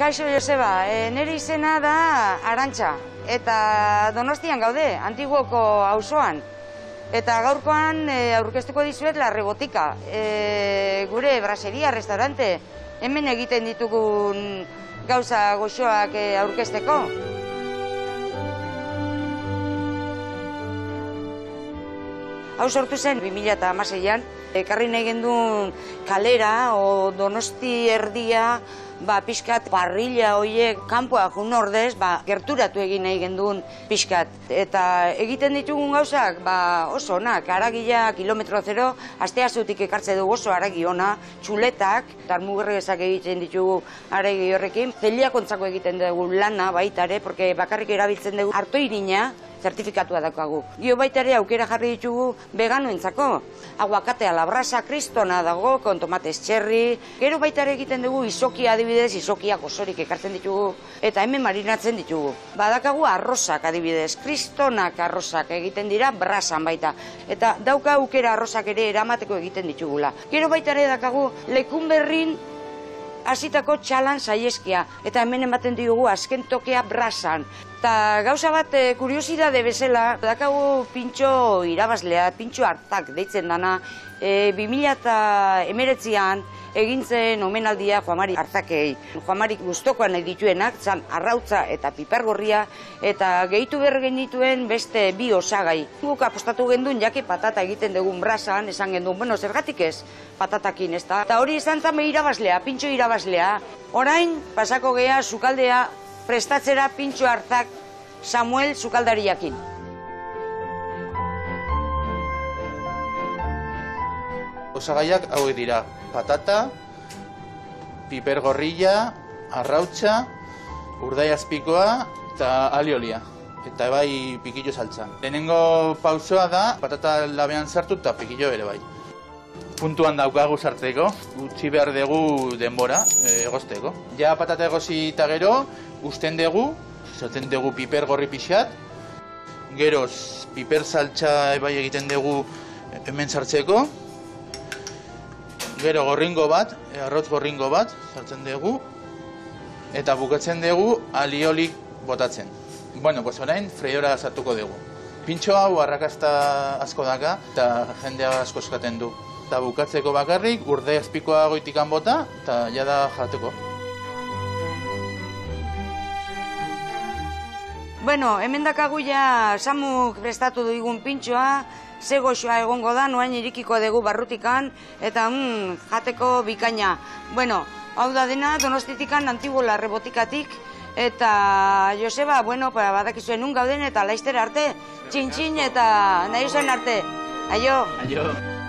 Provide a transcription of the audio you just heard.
Kaixo Joseba, e, nire izena da Arantxa, eta Donostian gaude, Antiguoko auzoan. Eta gaurkoan e, aurkeztuko dizuet La Rebotika, e, gure braseria, restaurante, hemen egiten ditugun gauza goxoak e, aurkezteko. Hau sortu zen 2006an, ekarri nahi gendun kalera o donosti erdia, ba, pixkat parrilla hoiek kanpoa jun ordez, ba, gerturatu egin nahi gendun pixkat. Eta egiten ditugun gauzak, ba, oso onak, aragia kilometro zero, astea zutik ekartze du oso aragi ona, txuletak, tarmugerrezak egiten ditugu aragi horrekin, zeliak ontzako egiten dugu lana baitare, porque bakarrik erabiltzen dugu harto irina, zertifikatua daukagu. Gio baita ere aukera jarri ditugu veganoentzako. Aguakatea labrasa, kristona dago, kon tomatez txerri. Gero baita ere egiten dugu isokia adibidez, isokiak osorik ekartzen ditugu. Eta hemen marinatzen ditugu. Badakagu arrosak adibidez, kristonak arrosak egiten dira brasan baita. Eta dauka aukera arrosak ere eramateko egiten ditugula. Gero baita ere dakagu lekun berrin hasitako txalan saieskia. Eta hemen ematen diogu azken tokea brasan. Eta gauza bat e, kuriosidade bezala, dakagu pintxo irabazlea, pintxo hartak deitzen dana, e, 2000 egin zen omenaldia Juamari hartakei. Juamari guztokoan nahi dituenak, zan arrautza eta pipergorria, eta gehitu behar genituen beste bi osagai. Guk apostatu gendun, jake patata egiten dugun brasan, esan gendun, bueno, zergatik ez patatakin, ez da? Eta hori izan zame irabazlea, pintxo irabazlea. Orain, pasako gea, sukaldea, prestatzera pintxo hartak Samuel Sukaldariakin. Osagaiak hauek dira, patata, piper gorrilla, arrautza, urdai azpikoa eta aliolia. Eta bai pikillo saltza. Lehenengo pausoa da, patata labean sartu eta pikillo ere bai. Puntuan daukagu sartzeko, utzi behar dugu denbora e, egosteko. Ja patata egosi eta gero, usten dugu, zaten dugu piper gorri pixat, geroz piper saltza bai egiten dugu hemen sartzeko, gero gorringo bat, eh, arrotz gorringo bat, sartzen dugu, eta bukatzen dugu aliolik botatzen. Bueno, pues orain freiora sartuko dugu. Pintxo hau arrakasta asko daka, eta jendea asko eskaten du. Eta bukatzeko bakarrik, urde azpikoa goitikan bota, eta jada jateko. Bueno, hemen dakagu ja samuk prestatu duigun pintxoa, ze goxoa egongo da, noain irikiko dugu barrutikan, eta mm, jateko bikaina. Bueno, hau da dena, donostitikan antibola rebotikatik, eta Joseba, bueno, para badakizuen nun gauden, eta laizter arte, txin-txin eta nahi arte. Aio! Aio!